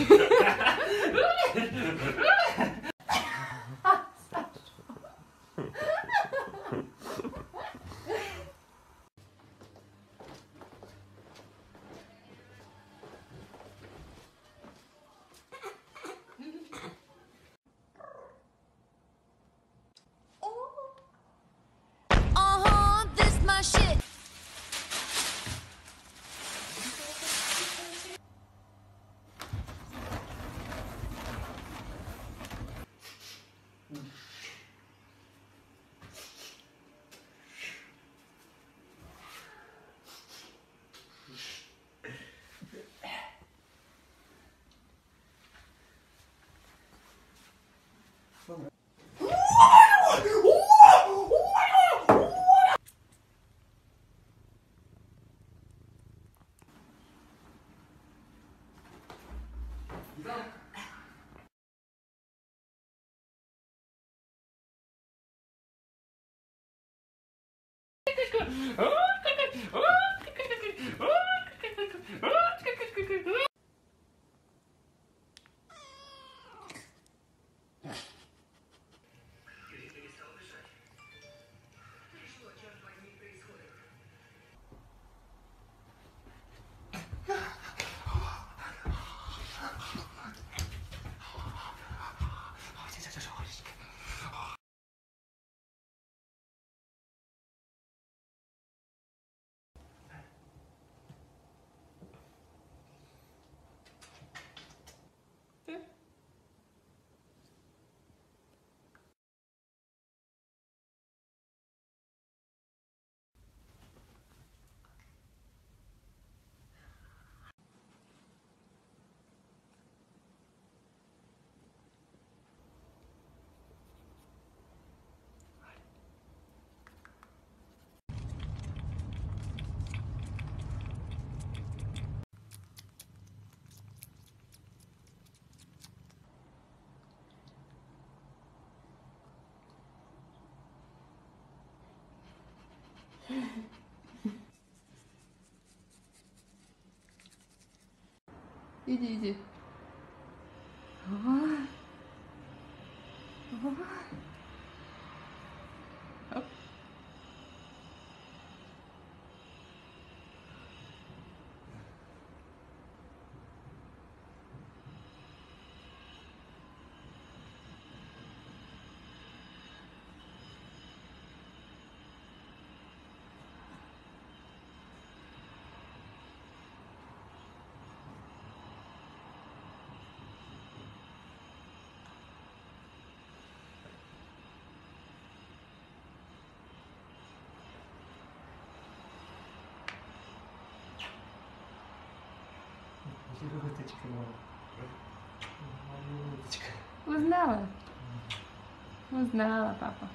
Ha! Huh? Иди, иди. Ой. Ой. Уточка, малюточка. Узнала? Узнала, папа.